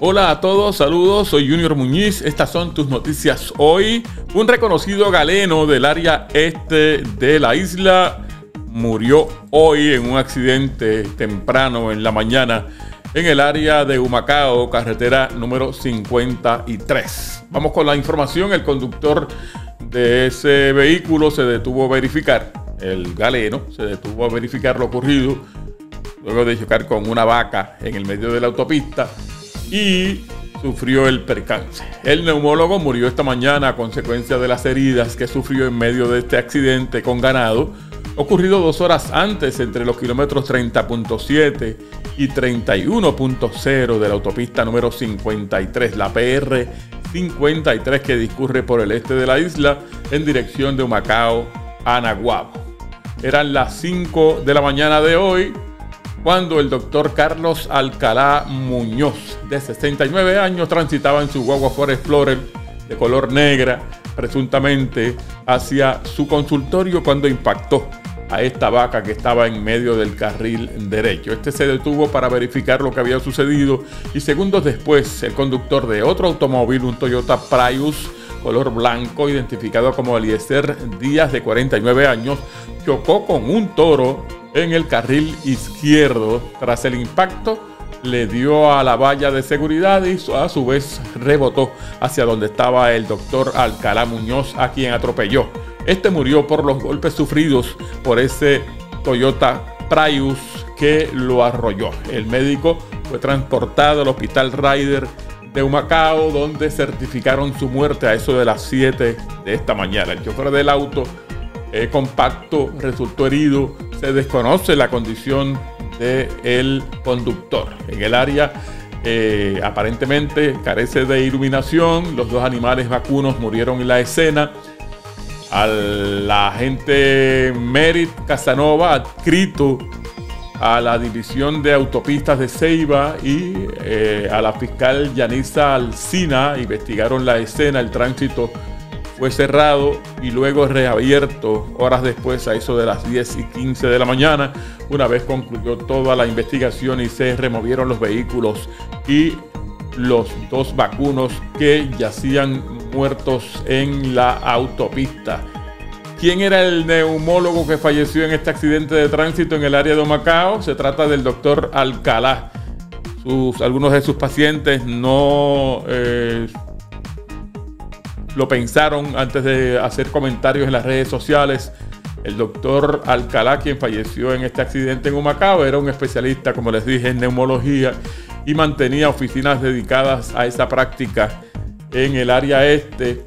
Hola a todos, saludos, soy Junior Muñiz, estas son tus noticias hoy. Un reconocido galeno del área este de la isla murió hoy en un accidente temprano en la mañana en el área de Humacao, carretera número 53. Vamos con la información, el conductor de ese vehículo se detuvo a verificar, el galeno se detuvo a verificar lo ocurrido luego de chocar con una vaca en el medio de la autopista y sufrió el percance. El neumólogo murió esta mañana a consecuencia de las heridas que sufrió en medio de este accidente con ganado, ocurrido dos horas antes entre los kilómetros 30.7 y 31.0 de la autopista número 53, la PR 53 que discurre por el este de la isla en dirección de Humacao a Naguabo. Eran las 5 de la mañana de hoy cuando el doctor Carlos Alcalá Muñoz, de 69 años, transitaba en su guagua Ford Explorer de color negra, presuntamente hacia su consultorio cuando impactó a esta vaca que estaba en medio del carril derecho. Este se detuvo para verificar lo que había sucedido y segundos después el conductor de otro automóvil, un Toyota Prius color blanco, identificado como Eliezer Díaz de 49 años, chocó con un toro en el carril izquierdo. Tras el impacto, le dio a la valla de seguridad y a su vez rebotó hacia donde estaba el doctor Alcalá Muñoz, a quien atropelló. Este murió por los golpes sufridos por ese Toyota Prius que lo arrolló. El médico fue transportado al hospital Ryder de Humacao, donde certificaron su muerte a eso de las 7 de esta mañana. El chofer del auto eh, compacto resultó herido se desconoce la condición del conductor. En el área eh, aparentemente carece de iluminación, los dos animales vacunos murieron en la escena. Al agente Merit Casanova, adscrito a la División de Autopistas de Ceiba y eh, a la fiscal Yanisa Alcina, investigaron la escena, el tránsito fue cerrado y luego reabierto horas después a eso de las 10 y 15 de la mañana, una vez concluyó toda la investigación y se removieron los vehículos y los dos vacunos que yacían muertos en la autopista. ¿Quién era el neumólogo que falleció en este accidente de tránsito en el área de Macao? Se trata del doctor Alcalá. Sus, algunos de sus pacientes no eh, lo pensaron antes de hacer comentarios en las redes sociales. El doctor Alcalá, quien falleció en este accidente en Humacao, era un especialista, como les dije, en neumología y mantenía oficinas dedicadas a esa práctica en el área este.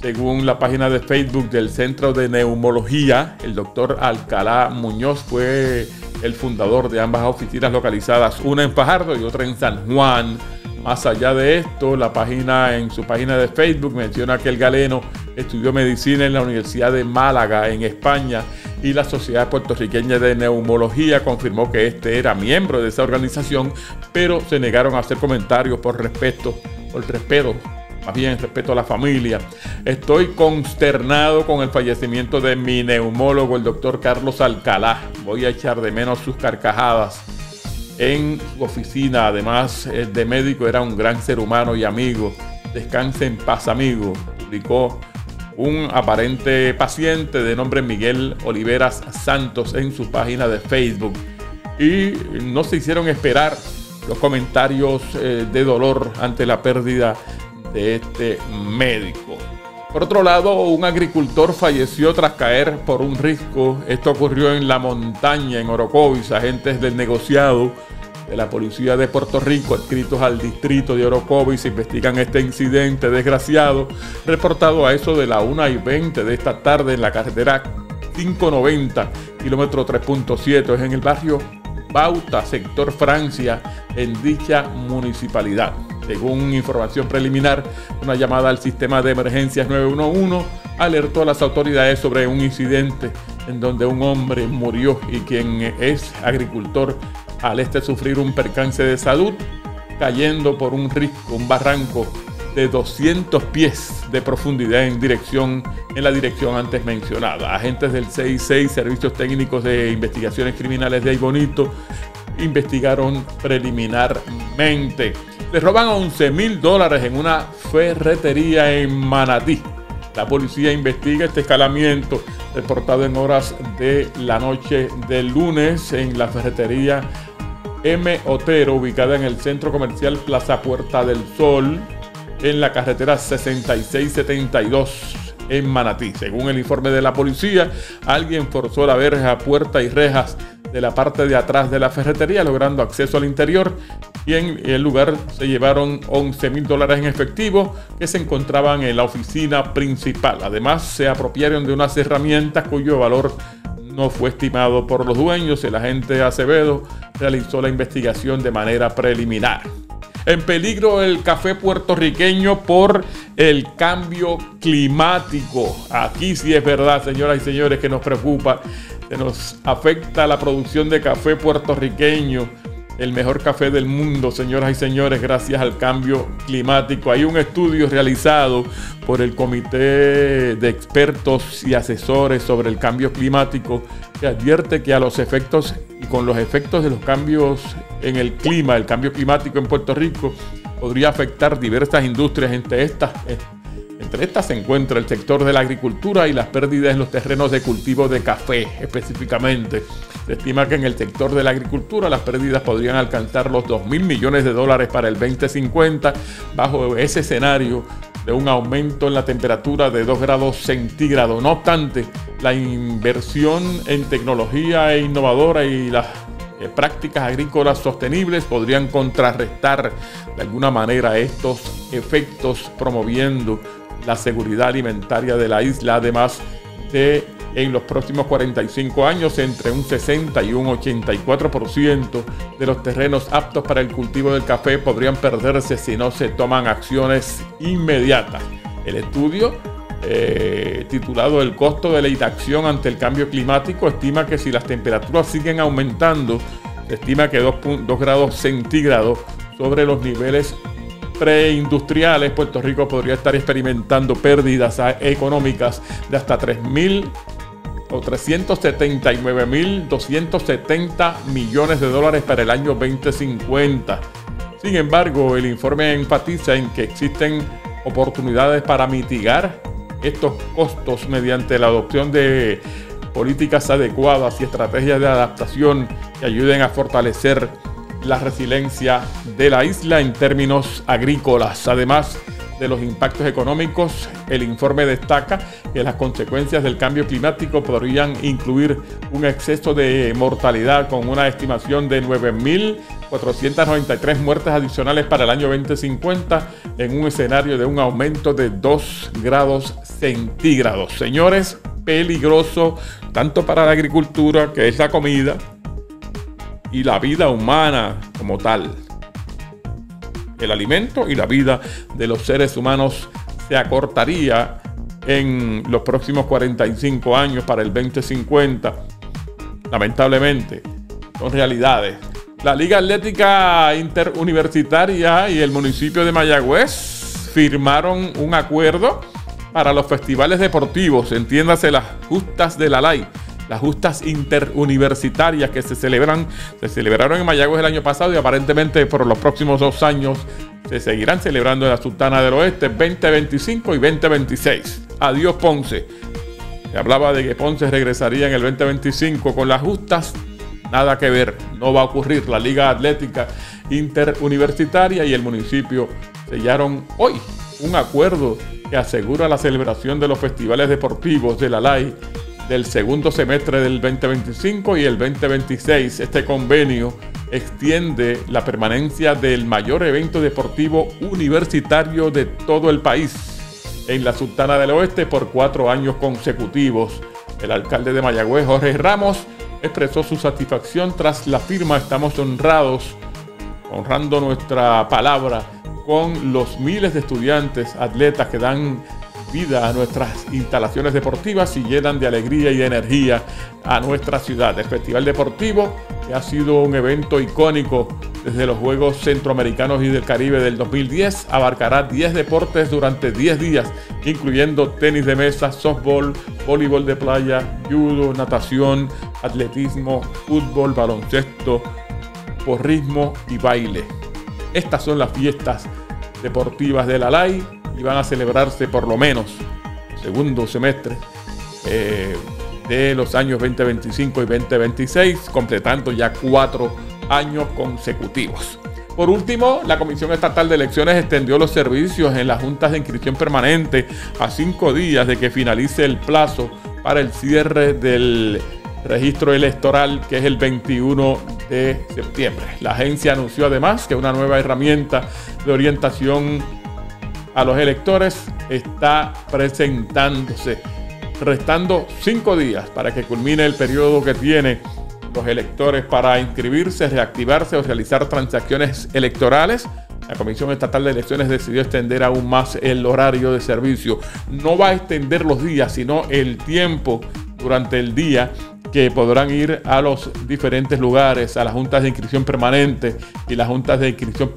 Según la página de Facebook del Centro de Neumología, el doctor Alcalá Muñoz fue el fundador de ambas oficinas localizadas, una en Fajardo y otra en San Juan. Más allá de esto, la página en su página de Facebook menciona que el galeno estudió medicina en la Universidad de Málaga, en España, y la Sociedad Puertorriqueña de Neumología confirmó que este era miembro de esa organización, pero se negaron a hacer comentarios por respeto, por respeto, más bien respeto a la familia. Estoy consternado con el fallecimiento de mi neumólogo, el doctor Carlos Alcalá. Voy a echar de menos sus carcajadas en su oficina, además de médico, era un gran ser humano y amigo. Descanse en paz, amigo, publicó un aparente paciente de nombre Miguel Oliveras Santos en su página de Facebook. Y no se hicieron esperar los comentarios eh, de dolor ante la pérdida de este médico. Por otro lado, un agricultor falleció tras caer por un risco. Esto ocurrió en la montaña, en Orocovis. Agentes del negociado de la Policía de Puerto Rico, adscritos al distrito de Orocovis, investigan este incidente desgraciado, reportado a eso de la 1 y 20 de esta tarde en la carretera 590, kilómetro 3.7, es en el barrio Bauta, sector Francia, en dicha municipalidad. Según información preliminar, una llamada al sistema de emergencias 911 alertó a las autoridades sobre un incidente en donde un hombre murió y quien es agricultor al este sufrir un percance de salud cayendo por un risco, un barranco de 200 pies de profundidad en dirección en la dirección antes mencionada. Agentes del 66, Servicios Técnicos de Investigaciones Criminales de Bonito investigaron preliminarmente. Le roban 11 mil dólares en una ferretería en Manatí. La policía investiga este escalamiento reportado en horas de la noche del lunes en la ferretería M. Otero, ubicada en el centro comercial Plaza Puerta del Sol, en la carretera 6672 en Manatí. Según el informe de la policía, alguien forzó la verja, puerta y rejas de la parte de atrás de la ferretería, logrando acceso al interior y en el lugar se llevaron 11 mil dólares en efectivo que se encontraban en la oficina principal. Además, se apropiaron de unas herramientas cuyo valor no fue estimado por los dueños. El agente Acevedo realizó la investigación de manera preliminar. En peligro el café puertorriqueño por el cambio climático. Aquí sí es verdad, señoras y señores, que nos preocupa, que nos afecta la producción de café puertorriqueño el mejor café del mundo, señoras y señores, gracias al cambio climático. Hay un estudio realizado por el Comité de Expertos y Asesores sobre el Cambio Climático que advierte que a los efectos y con los efectos de los cambios en el clima, el cambio climático en Puerto Rico, podría afectar diversas industrias entre estas. Entre estas se encuentra el sector de la agricultura y las pérdidas en los terrenos de cultivo de café específicamente. Se estima que en el sector de la agricultura las pérdidas podrían alcanzar los 2 mil millones de dólares para el 2050 bajo ese escenario de un aumento en la temperatura de 2 grados centígrados. No obstante, la inversión en tecnología e innovadora y las eh, prácticas agrícolas sostenibles podrían contrarrestar de alguna manera estos efectos promoviendo la seguridad alimentaria de la isla, además de en los próximos 45 años entre un 60 y un 84% de los terrenos aptos para el cultivo del café podrían perderse si no se toman acciones inmediatas. El estudio eh, titulado El costo de la inacción ante el cambio climático estima que si las temperaturas siguen aumentando, se estima que 2, 2 grados centígrados sobre los niveles preindustriales, Puerto Rico podría estar experimentando pérdidas económicas de hasta 3.000 o 379.270 millones de dólares para el año 2050. Sin embargo, el informe enfatiza en que existen oportunidades para mitigar estos costos mediante la adopción de políticas adecuadas y estrategias de adaptación que ayuden a fortalecer la resiliencia de la isla en términos agrícolas. Además de los impactos económicos, el informe destaca que las consecuencias del cambio climático podrían incluir un exceso de mortalidad con una estimación de 9.493 muertes adicionales para el año 2050 en un escenario de un aumento de 2 grados centígrados. Señores, peligroso tanto para la agricultura, que es la comida, y la vida humana como tal. El alimento y la vida de los seres humanos se acortaría en los próximos 45 años para el 2050. Lamentablemente, son realidades. La Liga Atlética Interuniversitaria y el municipio de Mayagüez firmaron un acuerdo para los festivales deportivos, entiéndase las justas de la ley las justas interuniversitarias que se celebran, se celebraron en Mayagüez el año pasado y aparentemente por los próximos dos años se seguirán celebrando en la Sultana del Oeste 2025 y 2026. Adiós Ponce. Se hablaba de que Ponce regresaría en el 2025 con las justas. Nada que ver, no va a ocurrir. La Liga Atlética Interuniversitaria y el municipio sellaron hoy un acuerdo que asegura la celebración de los festivales deportivos de la LAI del segundo semestre del 2025 y el 2026. Este convenio extiende la permanencia del mayor evento deportivo universitario de todo el país en la Sultana del Oeste por cuatro años consecutivos. El alcalde de Mayagüez, Jorge Ramos, expresó su satisfacción tras la firma. Estamos honrados, honrando nuestra palabra con los miles de estudiantes, atletas que dan vida a nuestras instalaciones deportivas y llenan de alegría y de energía a nuestra ciudad. El Festival Deportivo, que ha sido un evento icónico desde los Juegos Centroamericanos y del Caribe del 2010, abarcará 10 deportes durante 10 días, incluyendo tenis de mesa, softball, voleibol de playa, judo, natación, atletismo, fútbol, baloncesto, porrismo y baile. Estas son las fiestas deportivas de la LAI y van a celebrarse por lo menos segundo semestre eh, de los años 2025 y 2026, completando ya cuatro años consecutivos. Por último, la Comisión Estatal de Elecciones extendió los servicios en las juntas de inscripción permanente a cinco días de que finalice el plazo para el cierre del registro electoral que es el 21 de septiembre. La agencia anunció además que una nueva herramienta de orientación a los electores está presentándose, restando cinco días para que culmine el periodo que tiene los electores para inscribirse, reactivarse o realizar transacciones electorales. La Comisión Estatal de Elecciones decidió extender aún más el horario de servicio. No va a extender los días, sino el tiempo durante el día que podrán ir a los diferentes lugares, a las juntas de inscripción permanente y las juntas de inscripción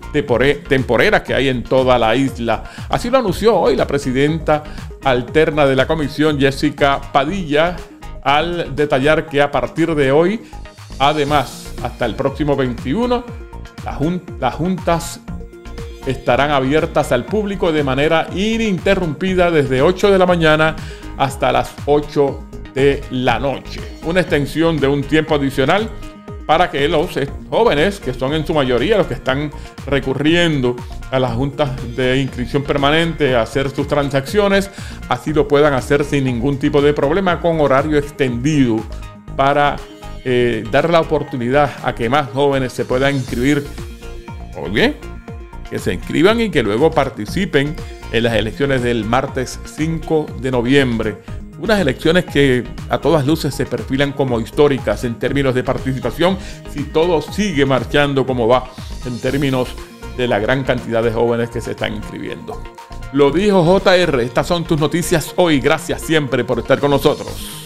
temporeras que hay en toda la isla. Así lo anunció hoy la presidenta alterna de la comisión, Jessica Padilla, al detallar que a partir de hoy, además, hasta el próximo 21, las juntas estarán abiertas al público de manera ininterrumpida desde 8 de la mañana hasta las 8 de la noche. Una extensión de un tiempo adicional para que los jóvenes, que son en su mayoría los que están recurriendo a las juntas de inscripción permanente a hacer sus transacciones, así lo puedan hacer sin ningún tipo de problema con horario extendido para eh, dar la oportunidad a que más jóvenes se puedan inscribir. Bien, que se inscriban y que luego participen en las elecciones del martes 5 de noviembre unas elecciones que a todas luces se perfilan como históricas en términos de participación si todo sigue marchando como va en términos de la gran cantidad de jóvenes que se están inscribiendo. Lo dijo JR, estas son tus noticias hoy. Gracias siempre por estar con nosotros.